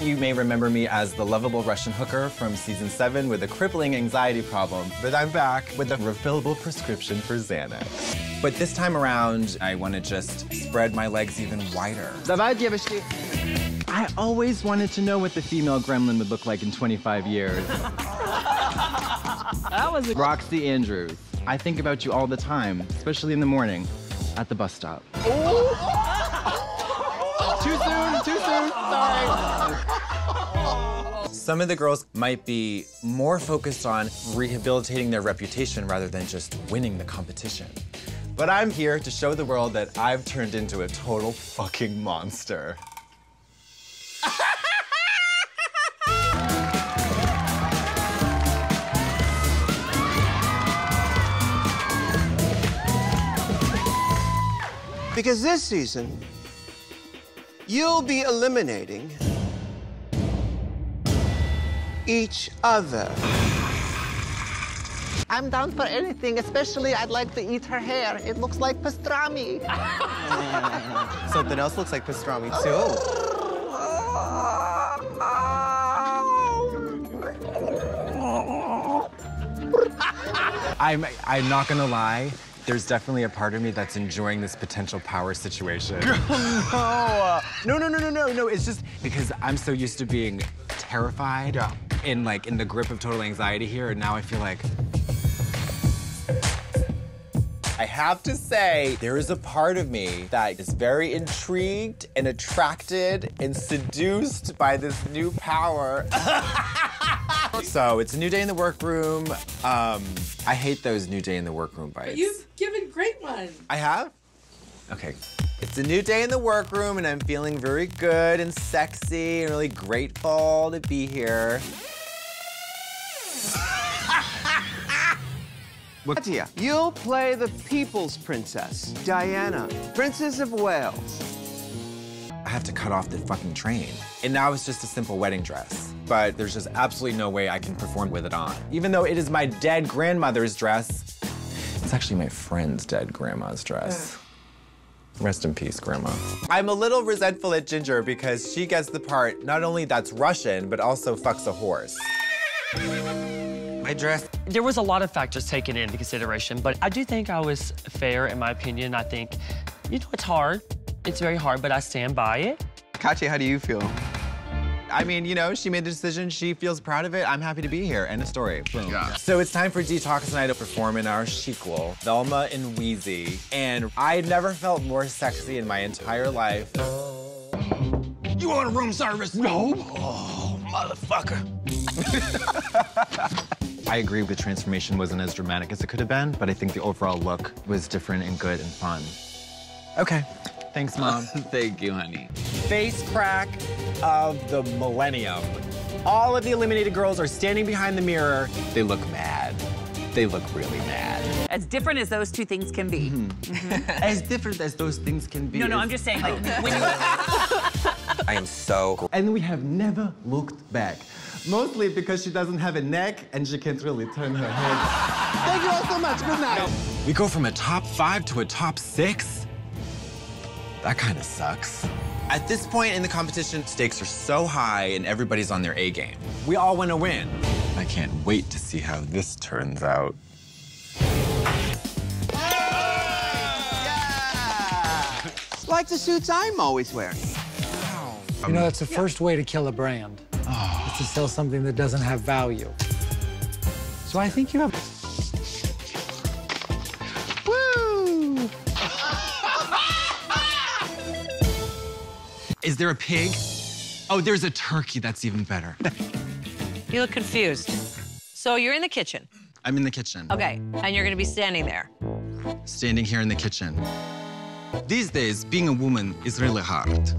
You may remember me as the lovable Russian hooker from season 7 with a crippling anxiety problem, but I'm back with a refillable prescription for Xanax. But this time around, I want to just spread my legs even wider. I always wanted to know what the female gremlin would look like in 25 years. that was a... Roxxxy Andrews. I think about you all the time, especially in the morning at the bus stop. Too soon, too soon. Sorry. Some of the girls might be more focused on rehabilitating their reputation rather than just winning the competition. But I'm here to show the world that I've turned into a total fucking monster. Because this season, you'll be eliminating each other. I'm down for anything, especially I'd like to eat her hair. It looks like pastrami. Something else looks like pastrami, too. I'm, I'm not gonna lie, there's definitely a part of me that's enjoying this potential power situation. no, no, no, no, no, no. It's just because I'm so used to being terrified in like in the grip of total anxiety here, and now I feel like I have to say, there is a part of me that is very intrigued and attracted and seduced by this new power. so it's a new day in the workroom. Um, I hate those new day in the workroom bites. You've given great ones. I have? Okay. It's a new day in the workroom, and I'm feeling very good and sexy and really grateful to be here. Katya, you'll play the people's princess, Diana, Princess of Wales. I have to cut off the fucking train. And now it's just a simple wedding dress. But there's just absolutely no way I can perform with it on. Even though it is my dead grandmother's dress, it's actually my friend's dead grandma's dress. Rest in peace, Grandma. I'm a little resentful at Ginger because she gets the part not only that's Russian, but also fucks a horse. My dress. There was a lot of factors taken into consideration, but I do think I was fair in my opinion. I think, you know, it's hard. It's very hard, but I stand by it. Katya, how do you feel? I mean, you know, she made the decision. She feels proud of it. I'm happy to be here. End of story. Boom. Yeah. So it's time for Detox and I to perform in our sequel, Velma and Wheezy. And I never felt more sexy in my entire life. You want a room service? No. Oh, motherfucker. I agree the transformation wasn't as dramatic as it could have been, but I think the overall look was different and good and fun. Okay. Thanks, Mom. Thank you, honey. Face crack of the millennium. All of the eliminated girls are standing behind the mirror. They look mad. They look really mad. As different as those two things can be. Mm-hmm. Mm-hmm. As different as those things can be. No, no, as- I'm just saying, like, when you. I am so. Cool. And we have never looked back. Mostly because she doesn't have a neck and she can't really turn her head. Thank you all so much. Good night. We go from a top five to a top six? That kind of sucks. At this point in the competition, stakes are so high and everybody's on their A game. We all want to win. I can't wait to see how this turns out. Like the suits I'm always wearing. You know, that's the first way to kill a brand. It's to sell something that doesn't have value. So I think you have. Is there a pig? Oh, there's a turkey. That's even better. You look confused. So you're in the kitchen, I'm in the kitchen. okay, and you're gonna be standing there. Standing here in the kitchen. These days, being a woman is really hard.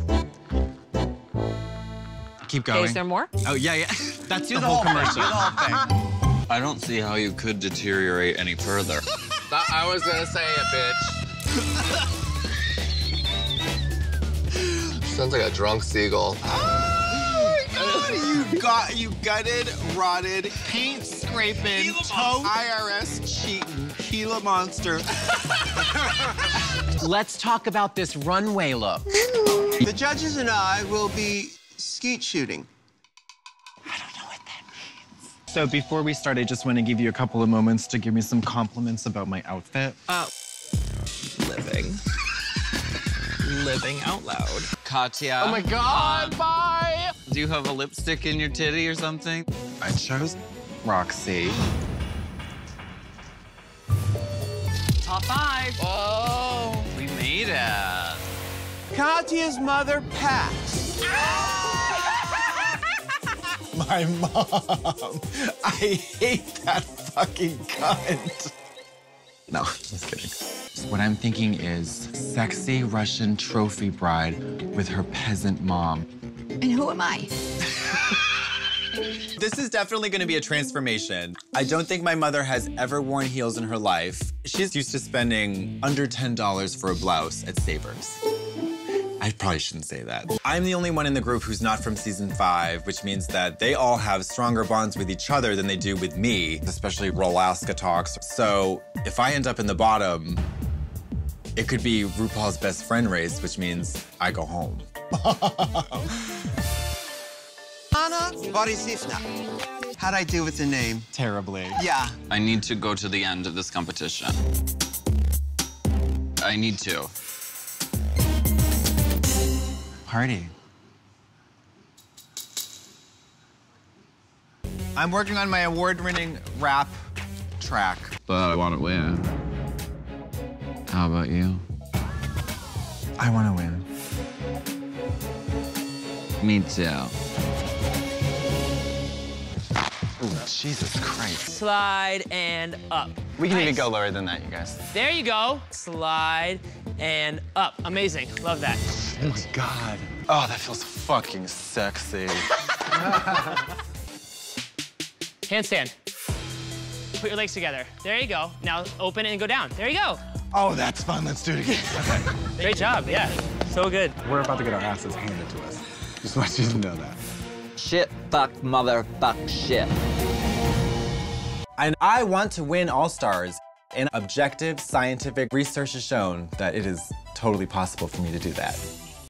Keep Okay, going. is there more? Oh, yeah, yeah. That's the, whole commercial. the whole thing. I don't see how you could deteriorate any further. I was gonna say it, bitch. Sounds like a drunk seagull. you got you gutted, rotted, paint scraping, toe IRS cheating, Gila monster. Let's talk about this runway look. The judges and I will be skeet shooting. I don't know what that means. So before we start, I just want to give you a couple of moments to give me some compliments about my outfit. Uh, living. living out loud. Katya. Oh my God, bye! Do you have a lipstick in your titty or something? I chose Roxxxy. Top five. Oh, we made it. Katya's mother passed. My mom. I hate that fucking cunt. No, just kidding. What I'm thinking is sexy Russian trophy bride with her peasant mom. And who am I? This is definitely gonna be a transformation. I don't think my mother has ever worn heels in her life. She's used to spending under $10 for a blouse at Savers. I probably shouldn't say that. I'm the only one in the group who's not from season five, which means that they all have stronger bonds with each other than they do with me, especially Rolaska talks. So if I end up in the bottom, it could be RuPaul's best friend race, which means I go home. Anna Borisovna. How'd I do with the name? Terribly. Yeah. I need to go to the end of this competition. I need to. Party. I'm working on my award-winning rap track. But I want to win. How about you? I want to win. Me too. Ooh, Jesus Christ. Slide and up. We can even go lower than that, you guys. There you go. Slide and up. Amazing. Love that. Oh my God. Oh, that feels fucking sexy. Handstand. Put your legs together. There you go. Now open and go down. There you go. Oh, that's fun. Let's do it again. Great job. Yeah. So good. We're about to get our asses handed to us. Just want you to know that. Shit, fuck, motherfuck, shit. And I want to win All Stars. And objective scientific research has shown that it is totally possible for me to do that.